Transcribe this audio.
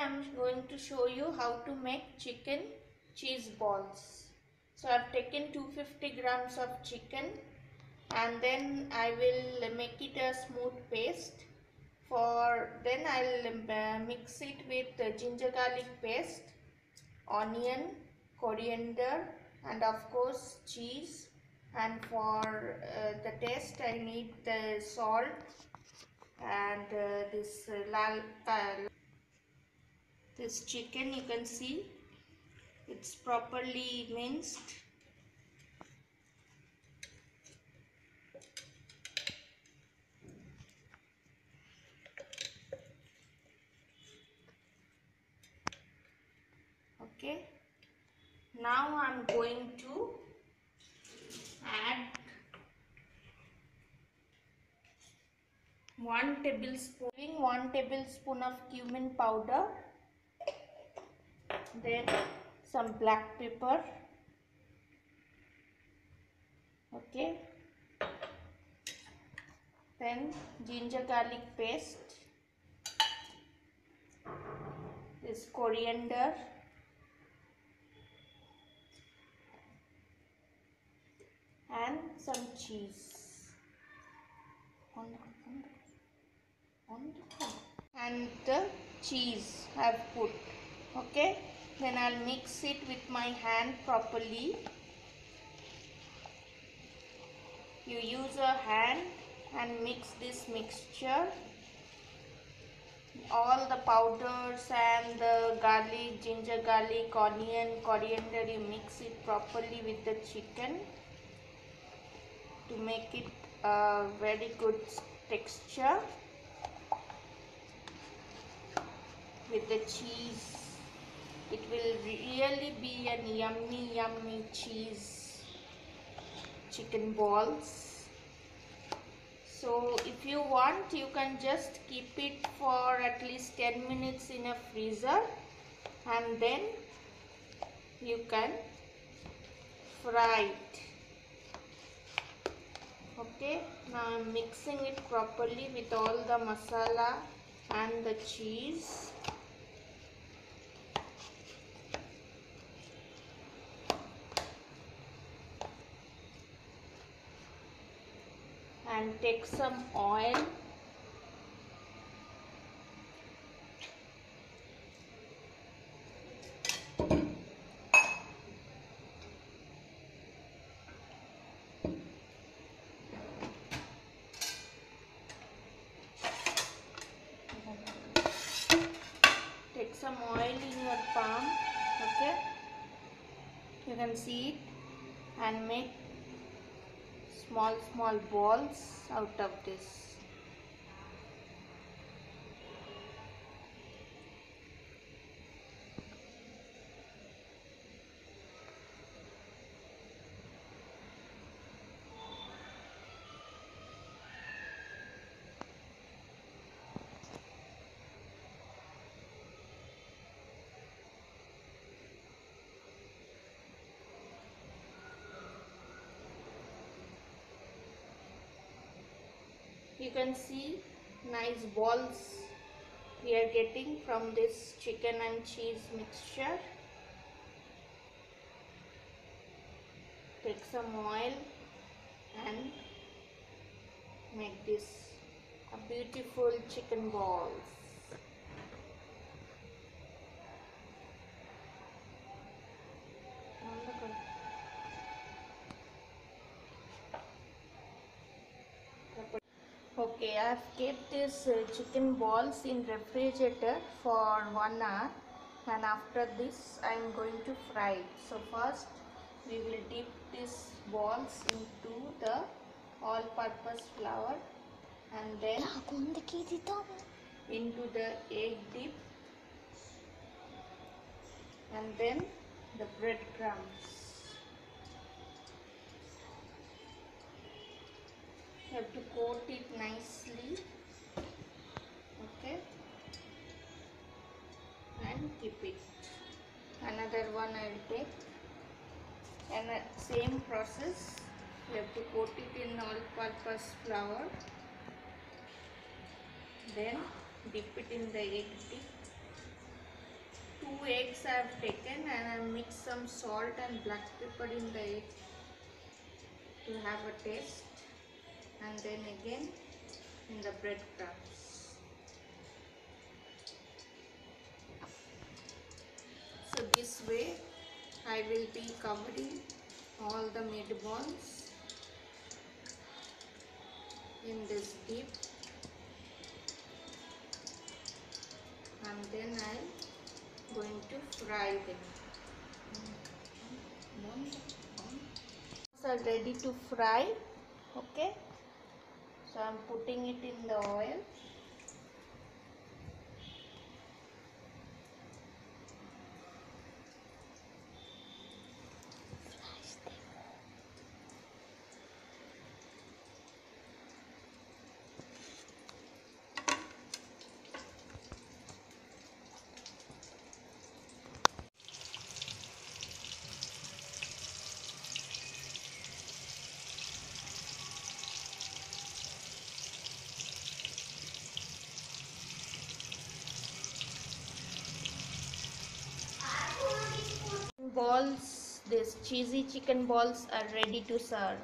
I'm going to show you how to make chicken cheese balls. So I've taken 250 grams of chicken and then I will make it a smooth paste. For then I'll uh, mix it with ginger garlic paste, onion, coriander and of course cheese and for uh, the taste I need the salt and uh, this uh, lal uh, this chicken you can see. It's properly minced. Okay. Now i'm going to add one tablespoon one tablespoon of cumin powder then some black pepper okay. Then ginger garlic paste. This coriander. And some cheese. And the cheese I've put. Okay then I'll mix it with my hand properly? You use a hand and mix this mixture. All the powders and the garlic ginger garlic onion coriander you mix it properly with the chicken to make it a very good texture. With the cheese it will really be an yummy yummy cheese chicken balls. So if you want you can just keep it for at least 10 minutes in a freezer and then you can fry it. Okay now I'm mixing it properly with all the masala and the cheese and take some oil. Take some oil in your palm okay? You can see it. And make small small balls out of this you can see nice balls we are getting from this chicken and cheese mixture. Take some oil and make this a beautiful chicken balls Okay, I have kept this uh, chicken balls in refrigerator for one hour and after this I am going to fry it. So first we will dip these balls into the all-purpose flour and then into the egg dip and then the breadcrumbs. You have to coat it nicely. Okay. And keep it. Another one I will take. And uh, same process. You have to coat it in all purpose flour. Then dip it in the egg dip eggs I have taken and I mix some salt and black pepper in the egg to have a taste and then again in the breadcrumbs. So this way I will be covering all the meatballs in this dip and then I'm going to fry them. are ready to fry okay so I'm putting it in the oil balls this cheesy chicken balls are ready to serve